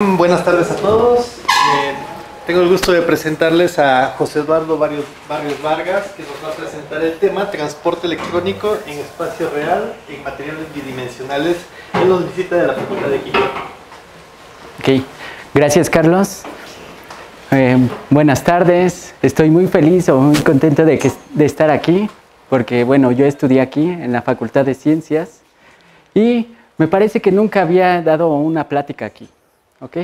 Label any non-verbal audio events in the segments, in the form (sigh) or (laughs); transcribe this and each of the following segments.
Buenas tardes a todos. Eh, tengo el gusto de presentarles a José Eduardo Barrios, Vargas, que nos va a presentar el tema transporte electrónico en espacio real en materiales bidimensionales. Él nos visita de la Facultad de Química. Ok, gracias Carlos. Eh, buenas tardes, estoy muy feliz o muy contento de estar aquí, porque bueno, yo estudié aquí en la Facultad de Ciencias y me parece que nunca había dado una plática aquí. ¿Ok?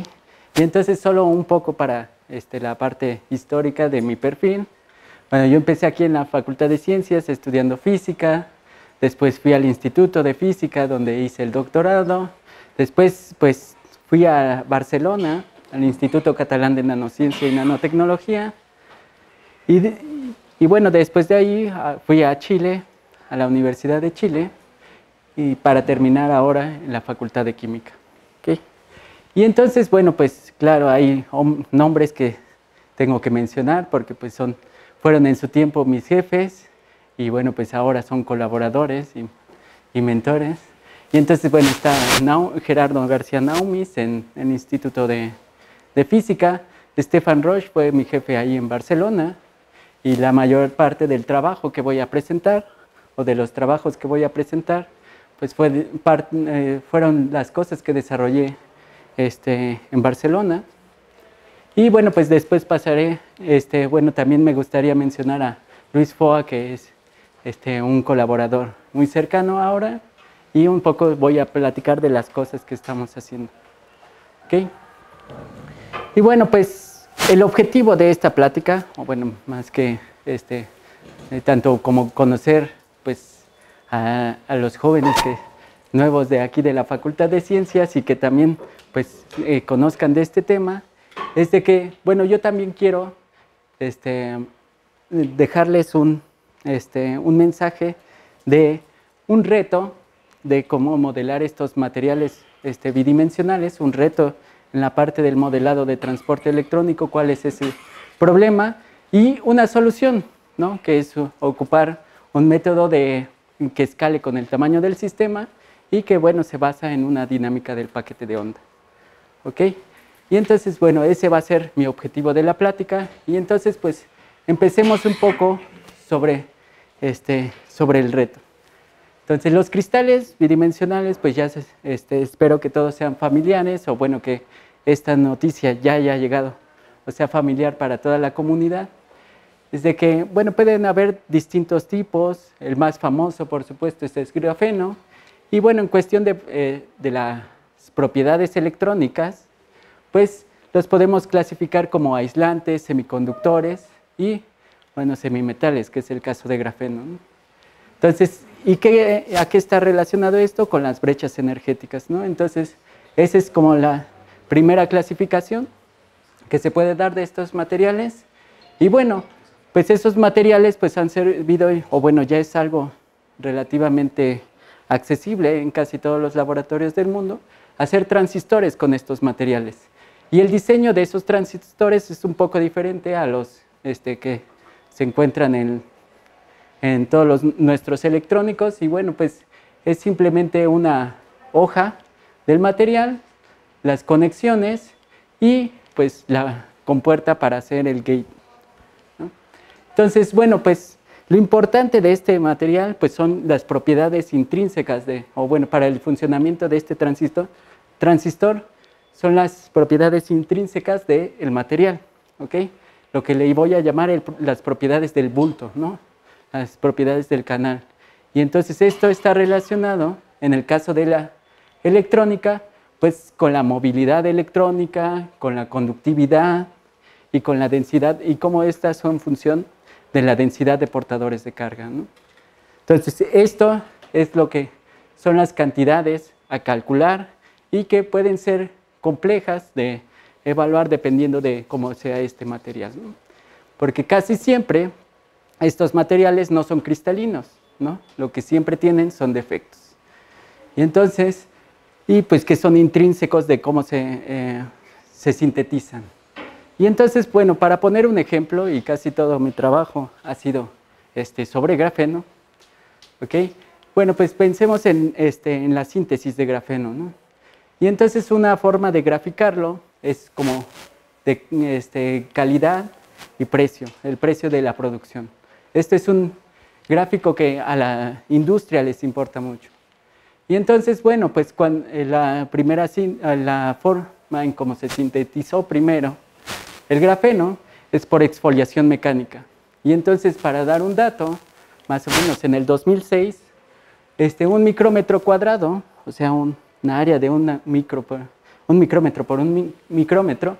Y entonces solo un poco para este, la parte histórica de mi perfil. Bueno, yo empecé aquí en la Facultad de Ciencias estudiando física, después fui al Instituto de Física donde hice el doctorado, después pues fui a Barcelona, al Instituto Catalán de Nanociencia y Nanotecnología, y, bueno, después de ahí ah, fui a Chile, a la Universidad de Chile, y para terminar ahora en la Facultad de Química. Y entonces, bueno, pues claro, hay nombres que tengo que mencionar porque pues son, fueron en su tiempo mis jefes y bueno, pues ahora son colaboradores y, y mentores. Y entonces, bueno, está Gerardo García Naumis en el Instituto de, de Física. Stefan Roche fue mi jefe ahí en Barcelona y la mayor parte del trabajo que voy a presentar o de los trabajos que voy a presentar, pues fue, eh, fueron las cosas que desarrollé este, en Barcelona. Y bueno, pues después pasaré, este, bueno, también me gustaría mencionar a Luis Foa, que es este, un colaborador muy cercano ahora, y un poco voy a platicar de las cosas que estamos haciendo. ¿Okay? Y bueno, pues el objetivo de esta plática, o bueno, más que este, tanto como conocer pues, a, a los jóvenes que, nuevos de aquí de la Facultad de Ciencias y que también pues eh, conozcan de este tema, es de que, bueno, yo también quiero este, dejarles un, este, un mensaje de un reto de cómo modelar estos materiales este, bidimensionales, un reto en la parte del modelado de transporte electrónico, cuál es ese problema, y una solución, ¿no? que es ocupar un método de, que escale con el tamaño del sistema y que bueno, se basa en una dinámica del paquete de onda. ¿ok? Y entonces, bueno, ese va a ser mi objetivo de la plática. Y entonces, pues, empecemos un poco sobre, este, sobre el reto. Entonces, los cristales bidimensionales, pues ya este, espero que todos sean familiares o bueno, que esta noticia ya haya llegado o sea familiar para toda la comunidad. Es de que, bueno, pueden haber distintos tipos. El más famoso, por supuesto, es el grafeno. Y bueno, en cuestión de, eh, de la propiedades electrónicas, pues los podemos clasificar como aislantes, semiconductores y, bueno, semimetales, que es el caso de grafeno. Entonces, ¿y qué, a qué está relacionado esto? Con las brechas energéticas, ¿no? Entonces, esa es como la primera clasificación que se puede dar de estos materiales. Y bueno, pues esos materiales pues han servido, o bueno, ya es algo relativamente accesible en casi todos los laboratorios del mundo, hacer transistores con estos materiales. Y el diseño de esos transistores es un poco diferente a los este, que se encuentran en, en todos los, nuestros electrónicos. Y bueno, pues es simplemente una hoja del material, las conexiones y pues la compuerta para hacer el gate. Entonces, bueno, pues lo importante de este material pues son las propiedades intrínsecas de, o bueno, para el funcionamiento de este transistor, transistor son las propiedades intrínsecas del material, ¿ok? Lo que le voy a llamar las propiedades del bulto, ¿no? Las propiedades del canal. Y entonces esto está relacionado, en el caso de la electrónica, pues con la movilidad electrónica, con la conductividad y con la densidad, y cómo estas son función de la densidad de portadores de carga. ¿no? Entonces, esto es lo que son las cantidades a calcular y que pueden ser complejas de evaluar dependiendo de cómo sea este material. ¿no? Porque casi siempre estos materiales no son cristalinos, ¿no? lo que siempre tienen son defectos. Y entonces, y pues que son intrínsecos de cómo se, eh, se sintetizan. Y entonces, bueno, para poner un ejemplo, y casi todo mi trabajo ha sido este, sobre grafeno, ¿ok? Bueno, pues pensemos en, este, en la síntesis de grafeno, ¿no? Y entonces una forma de graficarlo es como de este, calidad y precio, el precio de la producción. Este es un gráfico que a la industria les importa mucho. Y entonces, bueno, pues cuando, eh, la primera eh, la forma en cómo se sintetizó primero el grafeno es por exfoliación mecánica. Y entonces, para dar un dato, más o menos en el 2006, este, un micrómetro cuadrado, o sea, un, una área de una micro un micrómetro por un micrómetro,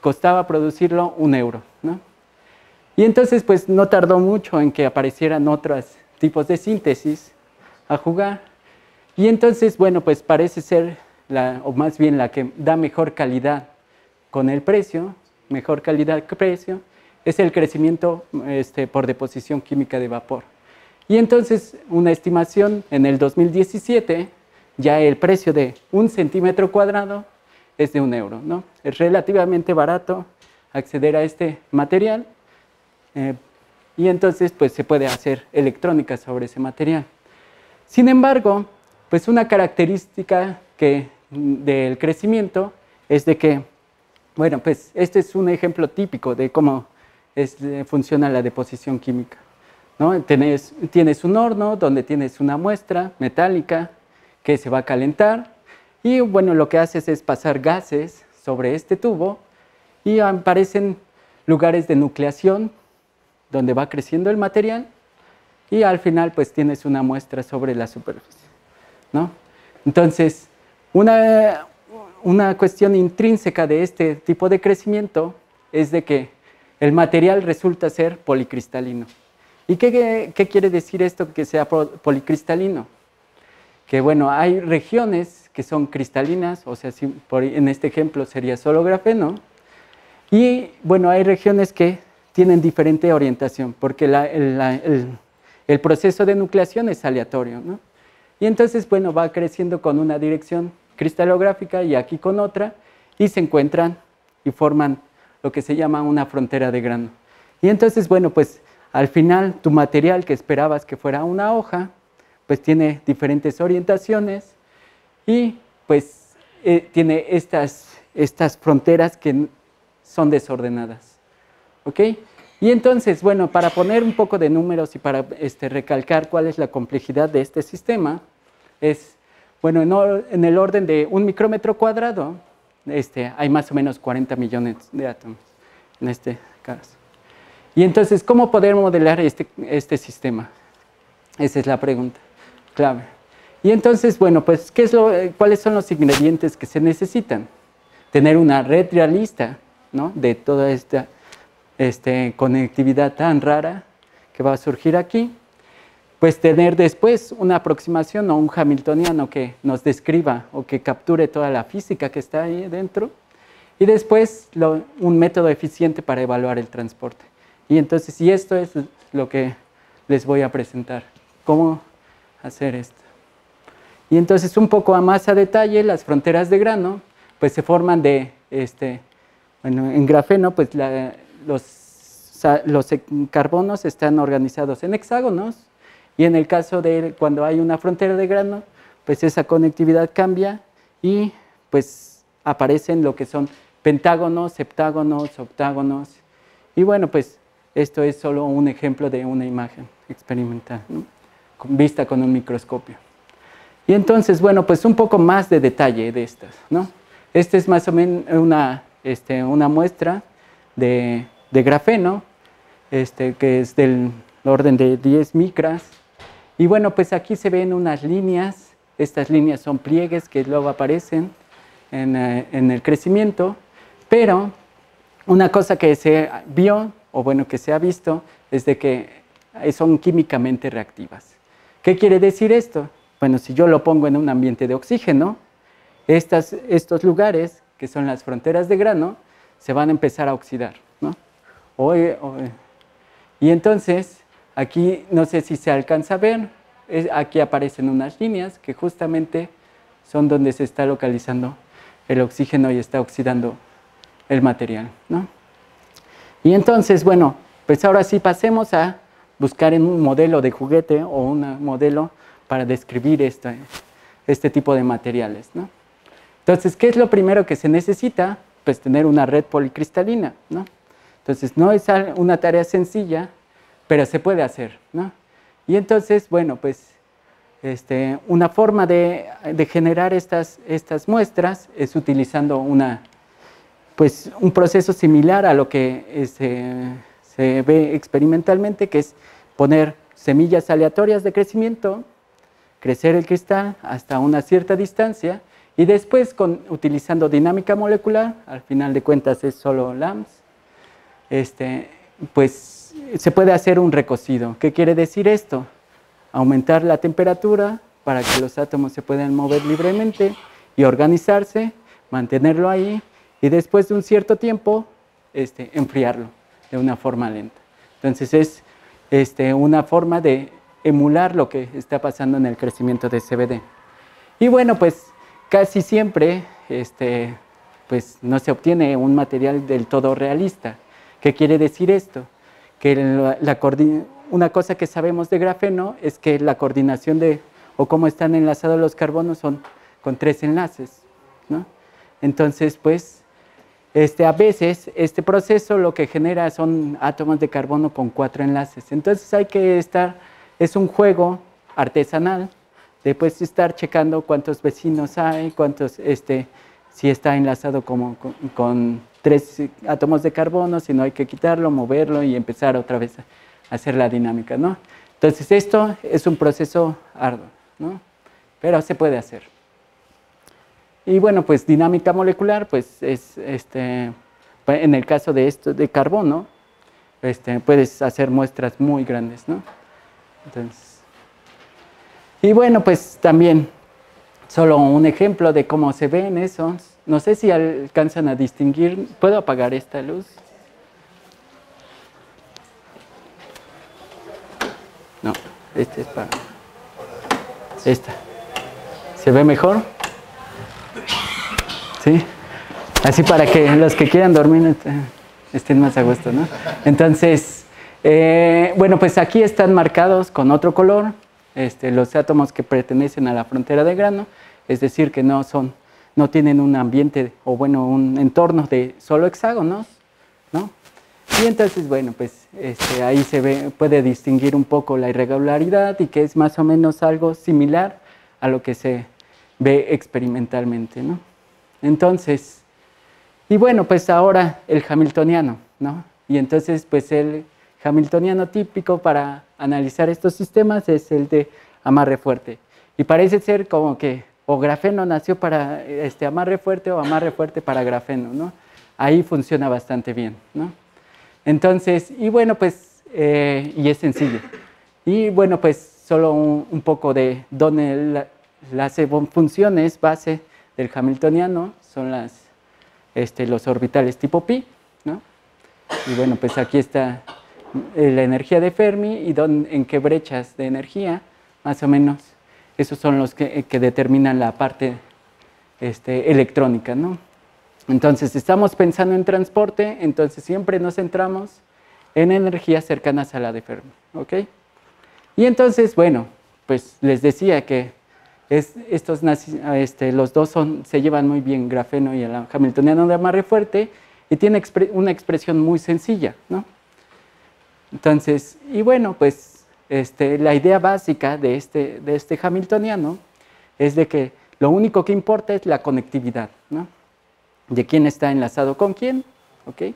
costaba producirlo un euro. ¿no? Y entonces, pues no tardó mucho en que aparecieran otros tipos de síntesis a jugar. Y entonces, bueno, pues parece ser, la, o más bien la que da mejor calidad con el precio, mejor calidad que precio, es el crecimiento este, por deposición química de vapor. Y entonces, una estimación en el 2017, ya el precio de un centímetro cuadrado es de un euro. ¿no? Es relativamente barato acceder a este material eh, y entonces pues se puede hacer electrónica sobre ese material. Sin embargo, pues una característica que, del crecimiento es de que, bueno, pues este es un ejemplo típico de cómo es, eh, funciona la deposición química. Tienes, un horno donde tienes una muestra metálica que se va a calentar y bueno, lo que haces es pasar gases sobre este tubo y aparecen lugares de nucleación donde va creciendo el material y al final pues tienes una muestra sobre la superficie. Entonces, una, una cuestión intrínseca de este tipo de crecimiento es de que el material resulta ser policristalino. ¿Y qué, quiere decir esto que sea policristalino? Que bueno, hay regiones que son cristalinas, o sea, en este ejemplo sería solo grafeno. Y bueno, hay regiones que tienen diferente orientación, porque el, proceso de nucleación es aleatorio. ¿no? Y entonces, bueno, va creciendo con una dirección cristalográfica y aquí con otra, y se encuentran y forman lo que se llama una frontera de grano. Y entonces, bueno, pues al final tu material que esperabas que fuera una hoja, pues tiene diferentes orientaciones y pues eh, tiene estas, estas fronteras que son desordenadas. ¿Ok? Y entonces, bueno, para poner un poco de números y para este, recalcar cuál es la complejidad de este sistema, es, bueno, en, el orden de un micrómetro cuadrado, este, hay más o menos 40 millones de átomos en este caso. Y entonces, ¿cómo poder modelar este, este sistema? Esa es la pregunta clave. Y entonces, bueno, pues, ¿qué es lo, ¿cuáles son los ingredientes que se necesitan? Tener una red realista, ¿no? De toda esta este, conectividad tan rara que va a surgir aquí. Pues tener después una aproximación o un hamiltoniano que nos describa o que capture toda la física que está ahí dentro. Y después un método eficiente para evaluar el transporte. Y entonces, y esto es lo que les voy a presentar. ¿Cómo hacer esto? Y entonces un poco a más a detalle, las fronteras de grano, pues se forman de, este, bueno, en grafeno, pues los, los carbonos están organizados en hexágonos, y en el caso de cuando hay una frontera de grano, pues esa conectividad cambia y pues aparecen lo que son pentágonos, septágonos, octágonos. Y bueno, pues esto es solo un ejemplo de una imagen experimental, vista con un microscopio. Y entonces, bueno, pues un poco más de detalle de estas, ¿no? Esta es más o menos una, este, una muestra de, de grafeno, este, que es del orden de 10 micras. Y bueno, pues aquí se ven unas líneas, estas líneas son pliegues que luego aparecen en, eh, en el crecimiento, pero una cosa que se vio, o bueno, que se ha visto, es de que son químicamente reactivas. ¿Qué quiere decir esto? Bueno, si yo lo pongo en un ambiente de oxígeno, estos lugares, que son las fronteras de grano, se van a empezar a oxidar. ¿no? y entonces, aquí no sé si se alcanza a ver, aquí aparecen unas líneas que justamente son donde se está localizando el oxígeno y está oxidando el material. ¿no? Y entonces, bueno, pues ahora sí pasemos a buscar en un modelo de juguete o un modelo para describir este, este tipo de materiales. ¿no? Entonces, ¿qué es lo primero que se necesita? Pues tener una red policristalina, ¿no? Entonces, no es una tarea sencilla, pero se puede hacer, ¿no? Y entonces, bueno, pues este, una forma de, generar estas, muestras es utilizando pues, un proceso similar a lo que este, se ve experimentalmente, que es poner semillas aleatorias de crecimiento, crecer el cristal hasta una cierta distancia y después utilizando dinámica molecular, al final de cuentas es solo LAMS, este, pues se puede hacer un recocido. ¿Qué quiere decir esto? aumentar la temperatura para que los átomos se puedan mover libremente y organizarse, mantenerlo ahí y después de un cierto tiempo este, enfriarlo de una forma lenta. Entonces es este, una forma de emular lo que está pasando en el crecimiento de CBD. Y bueno, pues casi siempre este, pues, no se obtiene un material del todo realista. ¿Qué quiere decir esto? Que la, la, una cosa que sabemos de grafeno es que la coordinación de, o cómo están enlazados los carbonos son con tres enlaces. ¿no? Entonces, pues, este, a veces este proceso lo que genera son átomos de carbono con cuatro enlaces. Entonces hay que estar, es un juego artesanal, de pues estar checando cuántos vecinos hay, cuántos, este, si está enlazado como con, tres átomos de carbono, si no hay que quitarlo, moverlo y empezar otra vez hacer la dinámica, ¿no? Entonces esto es un proceso arduo, ¿no? Pero se puede hacer. Y bueno, pues dinámica molecular, pues es, este, en el caso de esto, de carbono, este, puedes hacer muestras muy grandes, ¿no? Entonces, y bueno, pues también, solo un ejemplo de cómo se ven esos. No sé si alcanzan a distinguir, ¿puedo apagar esta luz? No, este es para. Esta. ¿Se ve mejor? ¿Sí? Así para que los que quieran dormir estén más a gusto, ¿no? Entonces, eh, bueno, pues aquí están marcados con otro color este, los átomos que pertenecen a la frontera de grano, es decir, que no son, no tienen un ambiente o bueno, un entorno de solo hexágonos, ¿no? Y entonces, bueno, pues este, ahí se ve, puede distinguir un poco la irregularidad y que es más o menos algo similar a lo que se ve experimentalmente, ¿no? Entonces, y bueno, pues ahora el hamiltoniano, ¿no? Y entonces, pues el hamiltoniano típico para analizar estos sistemas es el de amarre fuerte. Y parece ser como que o grafeno nació para este amarre fuerte o amarre fuerte para grafeno, ¿no? Ahí funciona bastante bien, ¿no? Entonces, y bueno, pues, eh, y es sencillo. Y bueno, pues solo un, poco de dónde las funciones base del hamiltoniano son las, este, los orbitales tipo pi, ¿no? Y bueno, pues aquí está la energía de Fermi y en qué brechas de energía, más o menos, esos son los que, que determinan la parte este, electrónica, ¿no? Entonces, estamos pensando en transporte, entonces siempre nos centramos en energías cercanas a la de Fermi. ¿ok? Y entonces, bueno, pues les decía que estos este, los dos son, se llevan muy bien, grafeno y el hamiltoniano de amarre fuerte, y tiene una expresión muy sencilla. ¿no? Entonces, y bueno, pues este, la idea básica de este, de este hamiltoniano es de que lo único que importa es la conectividad. ¿no? de quién está enlazado con quién, ¿ok?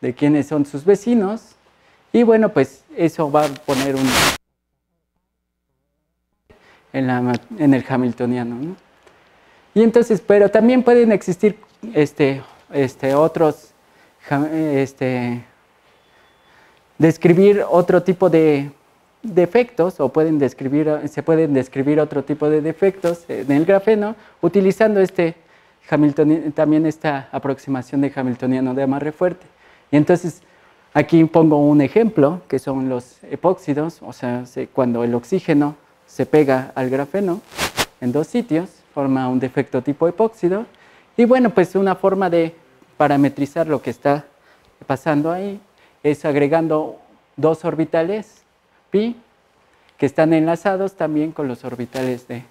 De quiénes son sus vecinos. Y bueno, pues eso va a poner un... En, el hamiltoniano, ¿no? Y entonces, pero también pueden existir este, este, otros, este, describir otro tipo de defectos o pueden describir, se pueden describir otro tipo de defectos en el grafeno utilizando este también esta aproximación de hamiltoniano de amarre fuerte. Y entonces aquí pongo un ejemplo, que son los epóxidos, o sea, cuando el oxígeno se pega al grafeno en dos sitios, forma un defecto tipo epóxido. Y bueno, pues una forma de parametrizar lo que está pasando ahí es agregando dos orbitales pi que están enlazados también con los orbitales de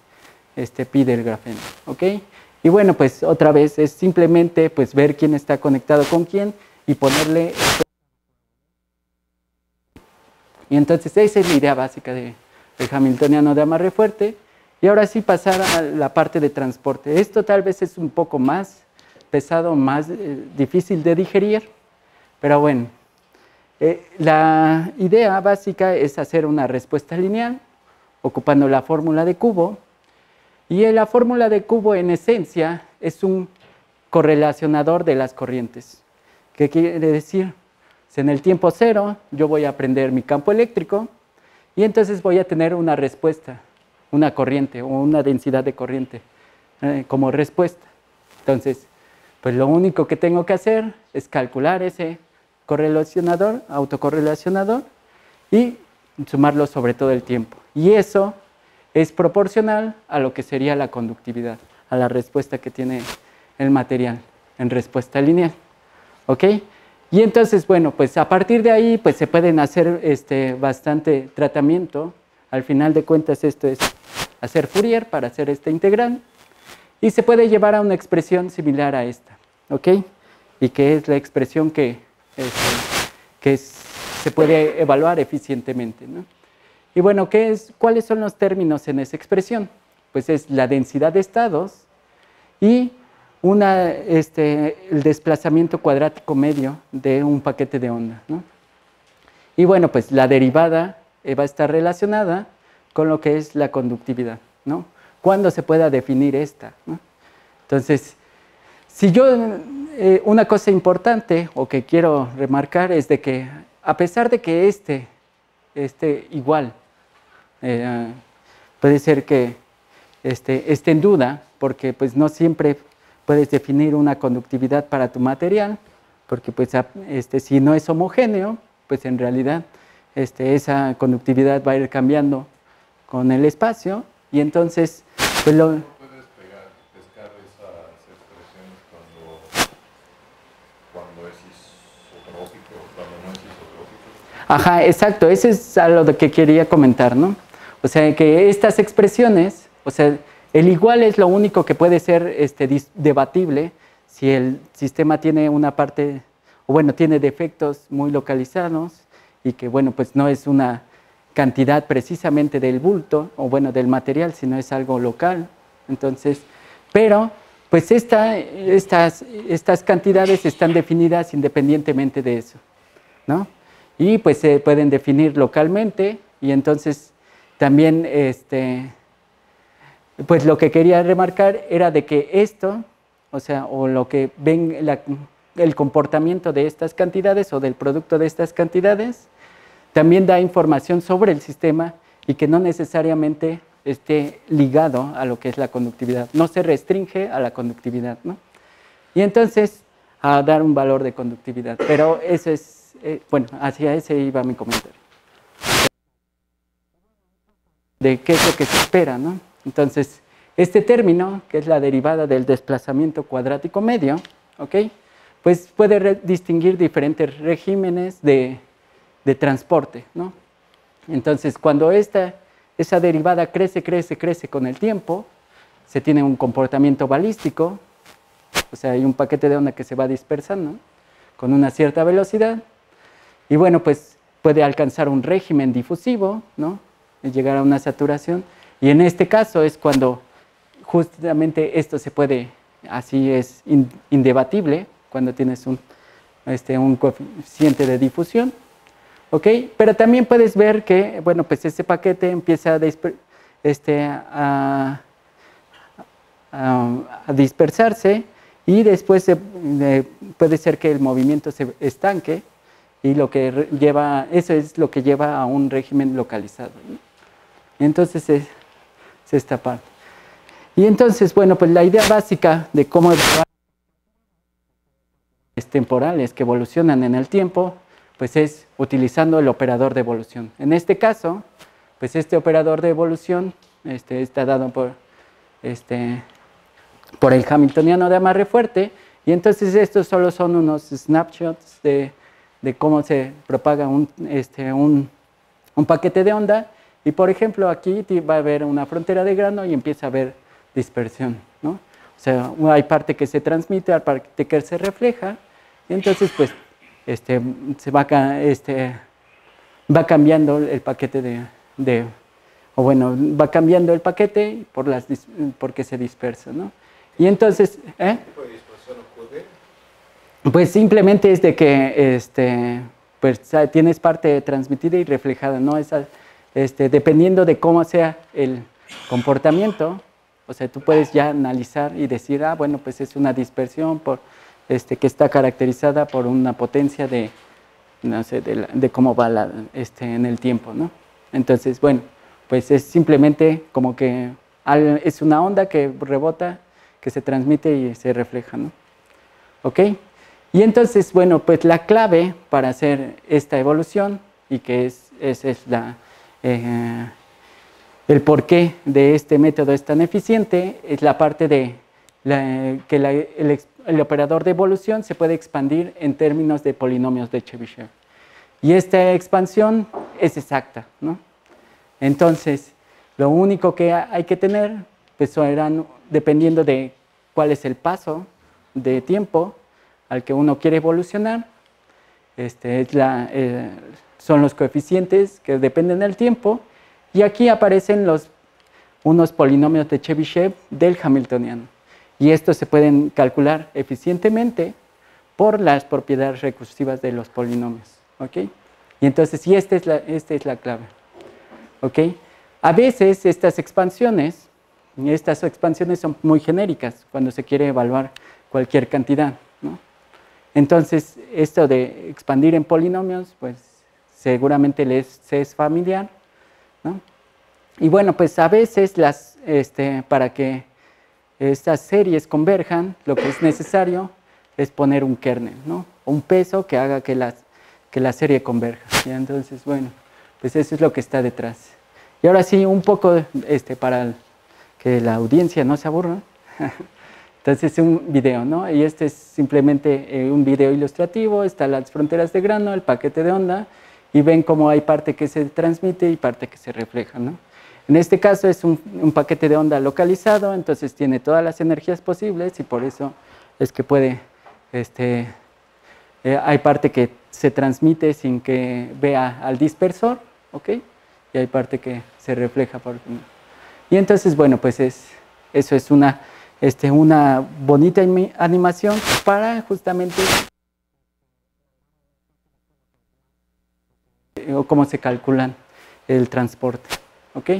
este pi del grafeno, ¿ok? Y bueno, pues otra vez es simplemente pues ver quién está conectado con quién y ponerle... Y entonces esa es la idea básica de, del hamiltoniano de amarre fuerte. Y ahora sí pasar a la parte de transporte. Esto tal vez es un poco más pesado, más eh, difícil de digerir, pero bueno, eh, la idea básica es hacer una respuesta lineal ocupando la fórmula de cubo y la fórmula de cubo en esencia es un correlacionador de las corrientes. ¿Qué quiere decir? Si en el tiempo cero yo voy a aprender mi campo eléctrico y entonces voy a tener una respuesta, una corriente o una densidad de corriente eh, como respuesta. Entonces, pues lo único que tengo que hacer es calcular ese correlacionador, autocorrelacionador, y sumarlo sobre todo el tiempo. Y eso es proporcional a lo que sería la conductividad, a la respuesta que tiene el material en respuesta lineal. ¿Ok? Y entonces, bueno, pues a partir de ahí, pues se pueden hacer este, bastante tratamiento. Al final de cuentas, esto es hacer Fourier para hacer esta integral y se puede llevar a una expresión similar a esta, ¿ok? Y que es la expresión que, este, que se puede evaluar eficientemente, ¿no? Y bueno, ¿qué es, ¿cuáles son los términos en esa expresión? Pues es la densidad de estados y una, este, el desplazamiento cuadrático medio de un paquete de onda. ¿no? Y bueno, pues la derivada eh, va a estar relacionada con lo que es la conductividad. ¿no? ¿Cuándo se pueda definir esta? Entonces, si yo, eh, una cosa importante o que quiero remarcar es de que a pesar de que este esté igual, eh, puede ser que este, esté en duda, porque pues no siempre puedes definir una conductividad para tu material, porque pues este, si no es homogéneo, pues en realidad este, esa conductividad va a ir cambiando con el espacio y entonces pues lo, puedes pegar, pescar esas expresiones cuando, cuando es isotrópico, cuando no es isotrópico. Ajá, exacto, eso es a lo que quería comentar, ¿no? O sea, que estas expresiones, o sea, el igual es lo único que puede ser este, debatible si el sistema tiene una parte, o bueno, tiene defectos muy localizados y que, bueno, pues no es una cantidad precisamente del bulto o bueno del material, sino es algo local. Entonces, pero pues esta, estas, estas cantidades están definidas independientemente de eso, ¿no? Y pues se pueden definir localmente y entonces también este, pues lo que quería remarcar era de que esto, o sea, o lo que ven el comportamiento de estas cantidades o del producto de estas cantidades, también da información sobre el sistema y que no necesariamente esté ligado a lo que es la conductividad. No se restringe a la conductividad, ¿no? Y entonces a dar un valor de conductividad. Pero eso es, eh, bueno, hacia ese iba mi comentario. De qué es lo que se espera, ¿no? Entonces, este término, que es la derivada del desplazamiento cuadrático medio, ¿ok? Pues puede distinguir diferentes regímenes de de transporte. ¿no? Entonces, cuando esta, esa derivada crece, crece, crece con el tiempo, se tiene un comportamiento balístico, o sea, hay un paquete de onda que se va dispersando con una cierta velocidad, y bueno, pues puede alcanzar un régimen difusivo, ¿no? Llegar a una saturación, y en este caso es cuando justamente esto se puede, así es indebatible, cuando tienes un, este, un coeficiente de difusión, ¿ok? Pero también puedes ver que, bueno, pues ese paquete empieza a, este, a, dispersarse y después puede ser que el movimiento se estanque y lo que lleva, eso es lo que lleva a un régimen localizado. Entonces es, es, esta parte. Y entonces, bueno, pues la idea básica de cómo evaluar temporales que evolucionan en el tiempo pues es utilizando el operador de evolución. En este caso, pues este operador de evolución este, está dado por, este, por el hamiltoniano de amarre fuerte y entonces estos solo son unos snapshots de, cómo se propaga un, este, un, un, paquete de onda y por ejemplo aquí va a haber una frontera de grano y empieza a haber dispersión. ¿no? O sea, hay parte que se transmite, hay parte que se refleja, y entonces pues este, se va, este, va cambiando el paquete de, o bueno, va cambiando el paquete por las, porque se dispersa, ¿no? Y entonces, ¿eh? De? Pues simplemente es de que este, pues, tienes parte transmitida y reflejada, ¿no? Esa, este, dependiendo de cómo sea el comportamiento, o sea, tú puedes ya analizar y decir, ah, bueno, pues es una dispersión por, este, que está caracterizada por una potencia de, no sé, de, cómo va la, este, en el tiempo, ¿no? Entonces, bueno, pues es simplemente como que es una onda que rebota, que se transmite y se refleja, ¿no? ¿Ok? Y entonces, bueno, pues la clave para hacer esta evolución y que es, es, es la, eh, el porqué de este método es tan eficiente es la parte de que el, operador de evolución se puede expandir en términos de polinomios de Chebyshev. Y esta expansión es exacta. ¿no? Entonces, lo único que hay que tener, pues serán, dependiendo de cuál es el paso de tiempo al que uno quiere evolucionar, este, es la, eh, son los coeficientes que dependen del tiempo y aquí aparecen los, unos polinomios de Chebyshev del Hamiltoniano. Y estos se pueden calcular eficientemente por las propiedades recursivas de los polinomios. Y entonces, y esta es la, esta es la clave. A veces estas expansiones, estas expansiones son muy genéricas cuando se quiere evaluar cualquier cantidad. ¿No? Entonces, esto de expandir en polinomios, pues seguramente les es familiar. Y bueno, pues a veces las, este, para que estas series converjan, lo que es necesario es poner un kernel, ¿no? un peso que haga que, las, que la serie converja. ¿ya? Entonces, bueno, pues eso es lo que está detrás. Y ahora sí, un poco este, para que la audiencia no se aburra. (laughs) Entonces, es un video, ¿no? Y este es simplemente eh, un video ilustrativo, están las fronteras de grano, el paquete de onda, y ven cómo hay parte que se transmite y parte que se refleja. ¿no? En este caso es un, paquete de onda localizado, entonces tiene todas las energías posibles y por eso es que puede, este, eh, hay parte que se transmite sin que vea al dispersor, ¿ok? Y hay parte que se refleja por... Y entonces, bueno, pues es, eso es una, este, una bonita animación para justamente o cómo se calculan el transporte. ¿ok?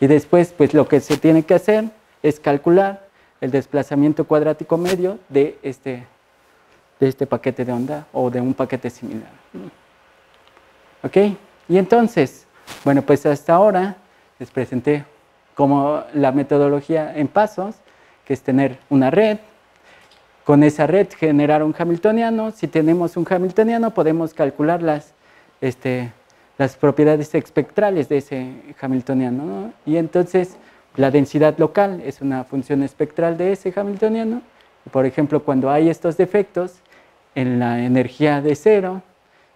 Y después, pues lo que se tiene que hacer es calcular el desplazamiento cuadrático medio de este, de este paquete de onda o de un paquete similar. ¿Ok? Y entonces, bueno, pues hasta ahora les presenté como la metodología en pasos, que es tener una red, con esa red generar un hamiltoniano. Si tenemos un hamiltoniano, podemos calcular las, este, las propiedades espectrales de ese hamiltoniano. Y entonces la densidad local es una función espectral de ese hamiltoniano. Por ejemplo, cuando hay estos defectos en la energía de cero,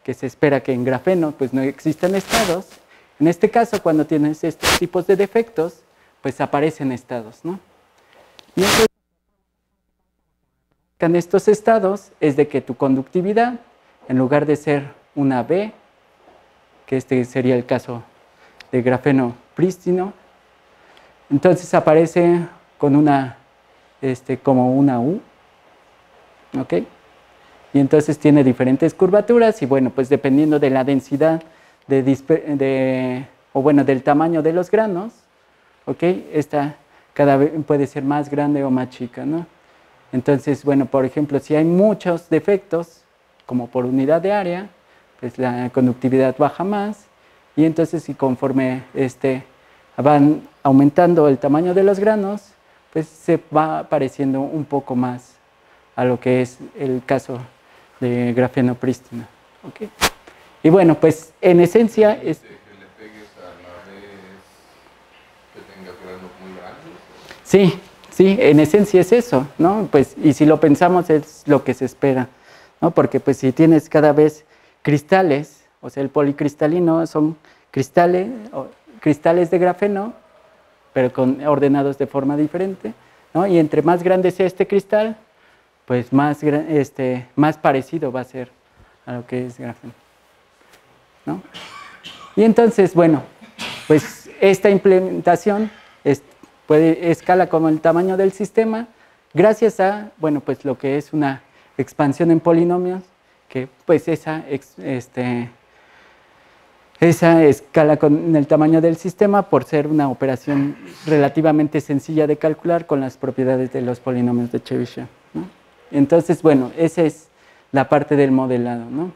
que se espera que en grafeno pues no existan estados, en este caso cuando tienes estos tipos de defectos, pues aparecen estados. ¿no? Y entonces, en estos estados es de que tu conductividad, en lugar de ser una B, que este sería el caso de grafeno prístino. Entonces aparece con una, este, como una U, ¿ok? Y entonces tiene diferentes curvaturas y bueno, pues dependiendo de la densidad de, o bueno, del tamaño de los granos, ¿ok? Esta cada vez puede ser más grande o más chica, ¿no? Entonces, bueno, por ejemplo, si hay muchos defectos, como por unidad de área, pues la conductividad baja más y entonces si conforme este, van aumentando el tamaño de los granos, pues se va pareciendo un poco más a lo que es el caso de grafeno prístino. ¿okay? Y bueno, pues en esencia es... Que le pegues a la que tenga granos muy grandes. Sí, sí, en esencia es eso, ¿no? Pues, y si lo pensamos es lo que se espera, ¿no? Porque pues si tienes cada vez cristales, o sea, el policristalino son cristales, cristales de grafeno, pero con, ordenados de forma diferente. ¿no? Y entre más grande sea este cristal, pues más, este, más parecido va a ser a lo que es grafeno. ¿no? Y entonces, bueno, pues esta implementación puede, escala como el tamaño del sistema gracias a, bueno, pues lo que es una expansión en polinomios, que pues esa, este, esa escala con el tamaño del sistema por ser una operación relativamente sencilla de calcular con las propiedades de los polinomios de Chebyshev. Entonces, bueno, esa es la parte del modelado. ¿no?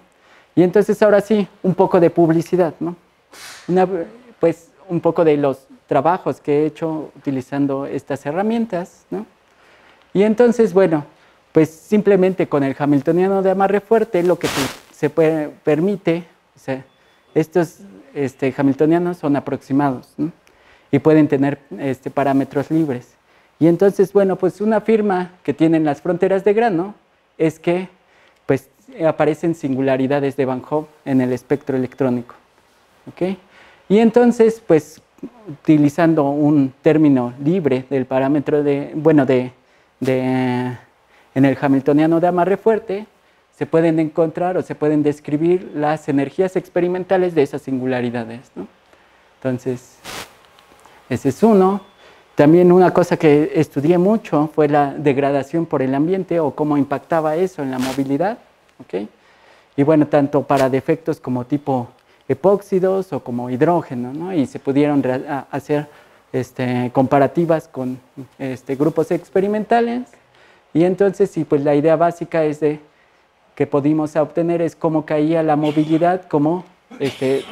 Y entonces ahora sí, un poco de publicidad. ¿no? pues un poco de los trabajos que he hecho utilizando estas herramientas. ¿no? Y entonces, bueno, pues simplemente con el hamiltoniano de amarre fuerte lo que se puede, permite, estos este, hamiltonianos son aproximados y pueden tener este, parámetros libres. Y entonces, bueno, pues una firma que tienen las fronteras de grano es que pues, aparecen singularidades de Van Hove en el espectro electrónico. ¿okay? Y entonces, pues utilizando un término libre del parámetro de, bueno, de, de, en el hamiltoniano de amarre fuerte, se pueden encontrar o se pueden describir las energías experimentales de esas singularidades. ¿no? Entonces, ese es uno. También una cosa que estudié mucho fue la degradación por el ambiente o cómo impactaba eso en la movilidad. ¿okay? Y bueno, tanto para defectos como tipo epóxidos o como hidrógeno, ¿no? y se pudieron hacer este, comparativas con este, grupos experimentales. Y entonces, sí, pues la idea básica es de que pudimos obtener es cómo caía la movilidad como este,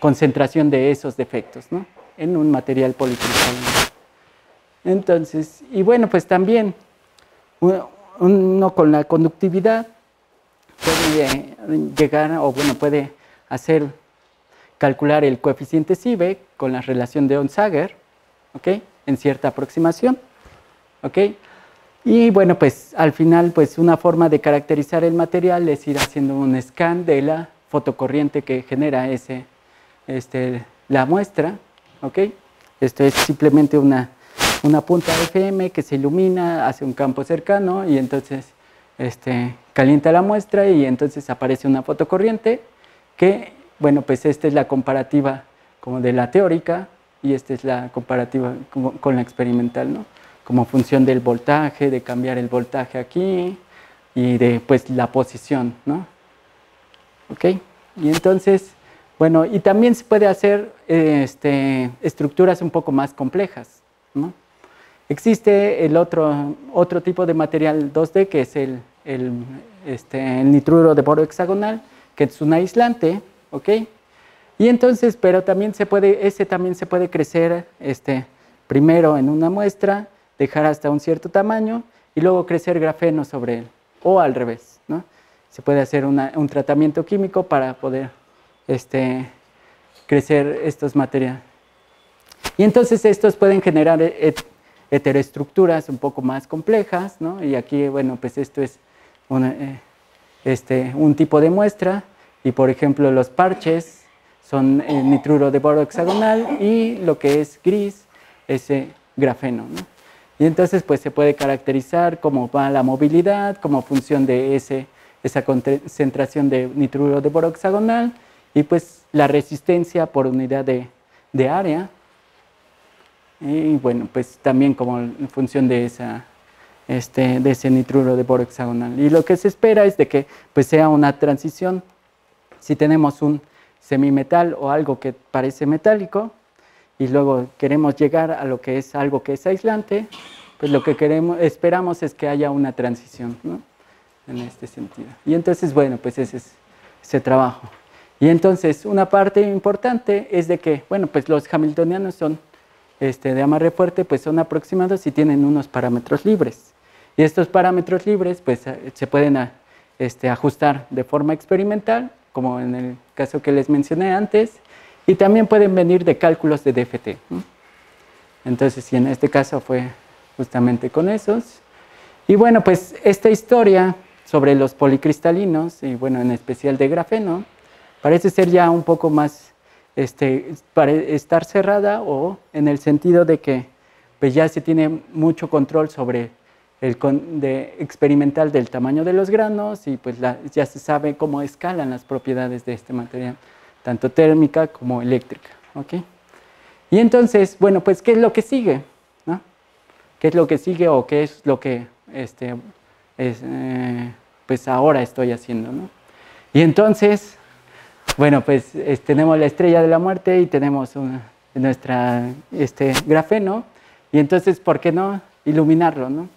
concentración de esos defectos ¿no? en un material policristalino. Entonces, y bueno, pues también uno, con la conductividad puede llegar, o bueno, puede hacer, calcular el coeficiente Siebeck con la relación de Onsager, ¿ok? En cierta aproximación, ¿ok? Y bueno, pues al final, pues una forma de caracterizar el material es ir haciendo un scan de la fotocorriente que genera ese, este, la muestra, ¿ok? Esto es simplemente una una punta FM que se ilumina, hace un campo cercano y entonces este, calienta la muestra y entonces aparece una fotocorriente que, bueno, pues esta es la comparativa como de la teórica y esta es la comparativa con la experimental, ¿no? Como función del voltaje, de cambiar el voltaje aquí y de pues la posición, ¿no? ¿Ok? Y entonces, bueno, y también se puede hacer este, estructuras un poco más complejas, ¿no? Existe el otro, otro tipo de material 2D que es el, este, el nitruro de boro hexagonal, que es un aislante, ¿ok? Y entonces, pero también se puede, ese también se puede crecer este, primero en una muestra, dejar hasta un cierto tamaño y luego crecer grafeno sobre él, o al revés, ¿no? Se puede hacer un tratamiento químico para poder este, crecer estos materiales. Y entonces estos pueden generar heteroestructuras un poco más complejas, ¿no? Y aquí, bueno, pues esto es eh, este, un tipo de muestra, y por ejemplo los parches son nitruro de boro hexagonal y lo que es gris es grafeno, ¿no? Y entonces pues se puede caracterizar cómo va la movilidad, como función de ese, esa concentración de nitruro de boro hexagonal y pues la resistencia por unidad de, de área, y bueno, pues también como función de, esa, este, de ese nitruro de boro hexagonal. Y lo que se espera es de que pues sea una transición, si tenemos un semimetal o algo que parece metálico, y luego queremos llegar a lo que es algo que es aislante, pues lo que queremos, esperamos es que haya una transición, ¿no? En este sentido. Y entonces, bueno, pues ese es ese trabajo. Y entonces, una parte importante es de que, bueno, pues los hamiltonianos son este, de amarre fuerte pues son aproximados y tienen unos parámetros libres. Y estos parámetros libres pues eh, se pueden este, ajustar de forma experimental, como en el caso que les mencioné antes, y también pueden venir de cálculos de DFT. Entonces, si en este caso fue justamente con esos. Y bueno, pues esta historia sobre los policristalinos, y bueno, en especial de grafeno, parece ser ya un poco más este, para estar cerrada o en el sentido de que pues ya se tiene mucho control sobre el de experimental del tamaño de los granos y pues ya se sabe cómo escalan las propiedades de este material, tanto térmica como eléctrica. ¿ok? Y entonces, bueno, pues, ¿qué es lo que sigue? no? ¿Qué es lo que sigue o qué es lo que este, es, eh, pues ahora estoy haciendo? ¿no? Y entonces, bueno, pues es- tenemos la estrella de la muerte y tenemos nuestra este, grafeno, y entonces, ¿por qué no iluminarlo? ¿no?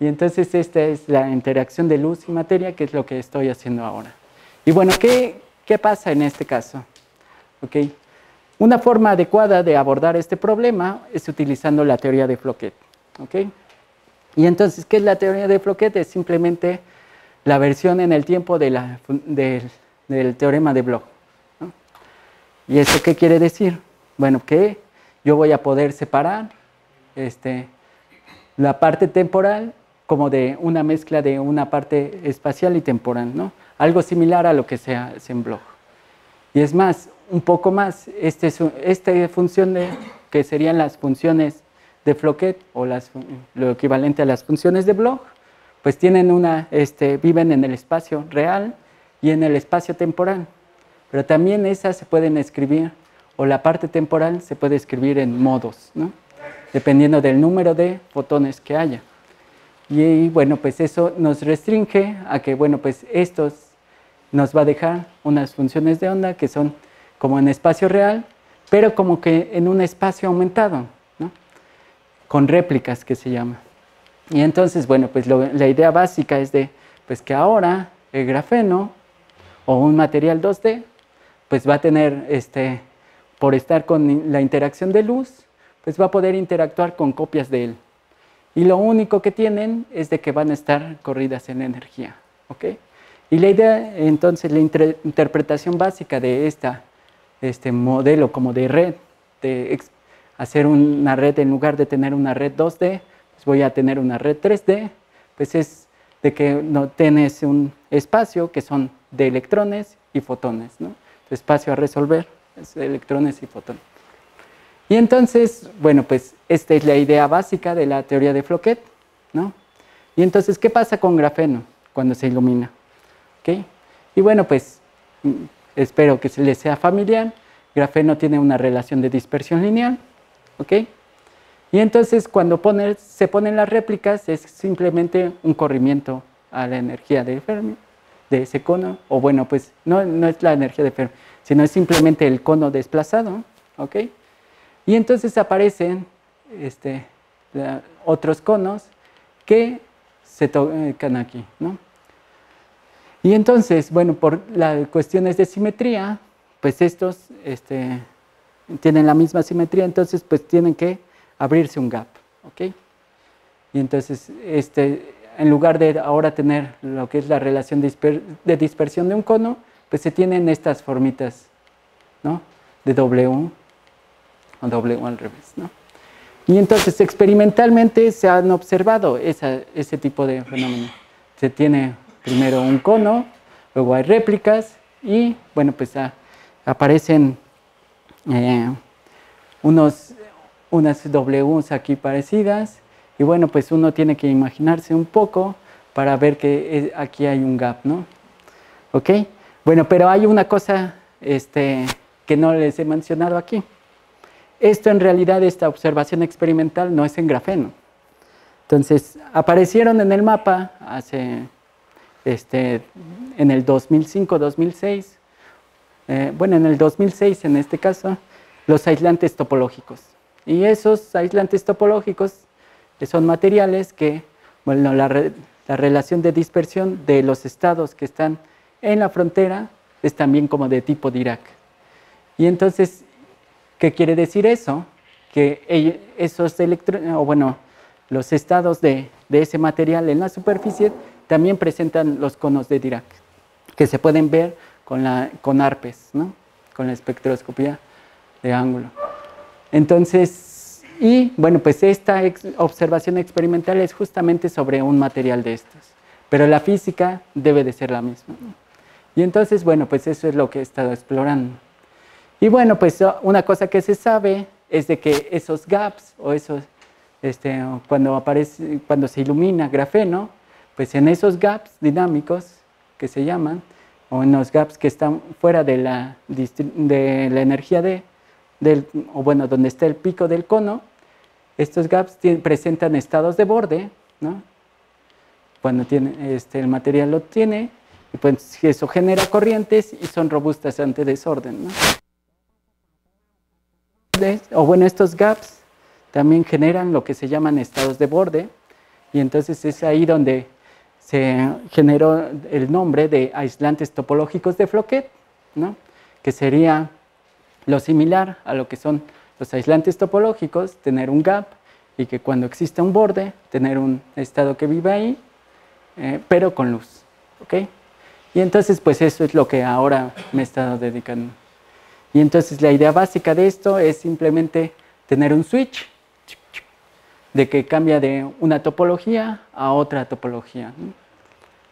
Y entonces esta es la interacción de luz y materia, que es lo que estoy haciendo ahora. Y bueno, ¿qué, qué pasa en este caso? ¿Ok? Una forma adecuada de abordar este problema es utilizando la teoría de Floquet. ¿ok? Y entonces, ¿qué es la teoría de Floquet? Es simplemente la versión en el tiempo de la del, teorema de Bloch. ¿Y eso qué quiere decir? Bueno, que yo voy a poder separar este, la parte temporal como de una mezcla de una parte espacial y temporal, ¿no? Algo similar a lo que se hace en Bloch. Y es más, un poco más, este es un- esta función de, que serían las funciones de Floquet o las, lo equivalente a las funciones de Bloch, pues tienen una, este, viven en el espacio real y en el espacio temporal. Pero también esas se pueden escribir, o la parte temporal se puede escribir en modos, ¿no? dependiendo del número de fotones que haya. Y bueno, pues eso nos restringe a que, bueno, pues estos nos va a dejar unas funciones de onda que son como en espacio real, pero como que en un espacio aumentado, con réplicas que se llama. Y entonces, bueno, pues la idea básica es de, pues que ahora el grafeno o un material 2D, pues va a tener, este, por estar con la interacción de luz, pues va a poder interactuar con copias de él. Y lo único que tienen es de que van a estar corridas en energía. ¿ok? Y la idea, entonces, la inter- interpretación básica de esta, este modelo como de red, de hacer una red en lugar de tener una red 2D, pues voy a tener una red 3D, pues es de que no tienes un espacio que son de electrones y fotones, ¿no? Espacio a resolver es electrones y fotones. Y entonces, bueno, pues esta es la idea básica de la teoría de Floquet, ¿no? Y entonces, ¿qué pasa con grafeno cuando se ilumina? ¿Ok? Y bueno, pues mm, espero que se les sea familiar. Grafeno tiene una relación de dispersión lineal, ¿ok? Y entonces cuando se ponen las réplicas es simplemente un corrimiento a la energía de Fermi, de ese cono, o bueno, pues no, no es la energía de Fermi, sino es simplemente el cono desplazado, ¿ok? Y entonces aparecen este, otros conos que se tocan aquí, ¿no? Y entonces, bueno, por las cuestiones de simetría, pues estos este, tienen la misma simetría, entonces pues tienen que abrirse un gap, ¿ok? Y entonces, este, en lugar de ahora tener lo que es la relación disper- de dispersión de un cono, pues se tienen estas formitas, ¿no? De W o W al revés, ¿no? Y entonces experimentalmente se han observado ese tipo de fenómeno. Se tiene primero un cono, luego hay réplicas y bueno, pues aparecen eh, unos, unas Ws aquí parecidas y bueno, pues uno tiene que imaginarse un poco para ver que eh, aquí hay un gap, ¿no? ¿Ok? Bueno, pero hay una cosa este, que no les he mencionado aquí. Esto en realidad, esta observación experimental no es en grafeno. Entonces, aparecieron en el mapa hace, este, en el 2005-2006, eh, bueno, en el 2006 en este caso, los aislantes topológicos. Y esos aislantes topológicos son materiales que, bueno, la, la relación de dispersión de los estados que están en la frontera es también como de tipo Dirac. Y entonces, ¿qué quiere decir eso? Que esos electrones, o bueno, los estados de, de ese material en la superficie también presentan los conos de Dirac, que se pueden ver con, la, con ARPES, ¿no? con la espectroscopía de ángulo. Entonces, y bueno, pues esta observación experimental es justamente sobre un material de estos, pero la física debe de ser la misma. Y entonces, bueno, pues eso es lo que he estado explorando. Y bueno, pues uh, una cosa que se sabe es de que esos gaps o esos este, cuando, aparece, cuando se ilumina grafeno, pues en esos gaps dinámicos que se llaman, o en los gaps que están fuera de la, de la energía de, del, o bueno, donde está el pico del cono, estos gaps presentan estados de borde, ¿no? Cuando tiene, este, el material lo tiene, y pues eso genera corrientes y son robustas ante desorden, ¿no? O bueno, estos gaps también generan lo que se llaman estados de borde, y entonces es ahí donde se generó el nombre de aislantes topológicos de Floquet, ¿no? que sería lo similar a lo que son los aislantes topológicos, tener un gap y que cuando existe un borde, tener un estado que vive ahí, eh, pero con luz. ¿ok? Y entonces, pues eso es lo que ahora me he estado dedicando. Y entonces la idea básica de esto es simplemente tener un switch de que cambia de una topología a otra topología.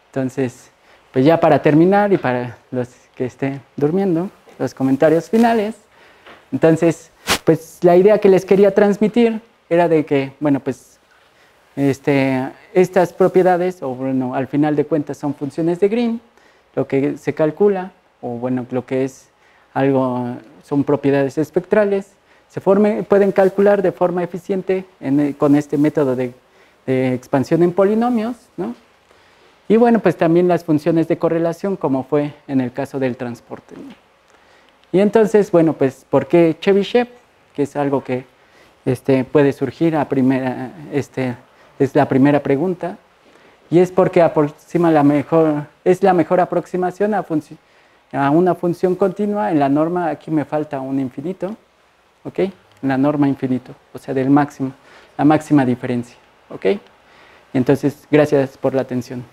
Entonces, pues ya para terminar y para los que estén durmiendo, los comentarios finales. Entonces, pues la idea que les quería transmitir era de que, bueno, pues este, estas propiedades, o bueno, al final de cuentas son funciones de Green, lo que se calcula, o bueno, lo que es algo, son propiedades espectrales, se pueden calcular de forma eficiente con este método de, expansión en polinomios, ¿no? Y bueno, pues también las funciones de correlación, como fue en el caso del transporte. Y entonces, bueno, pues, ¿por qué Chebyshev? Que es algo que este, puede surgir a primera, este, es la primera pregunta. Y es porque aproxima la mejor, es la mejor aproximación a, a una función continua. En la norma aquí me falta un infinito. ¿ok? La norma infinito, o sea, del máximo, la máxima diferencia, ¿ok? Entonces, gracias por la atención.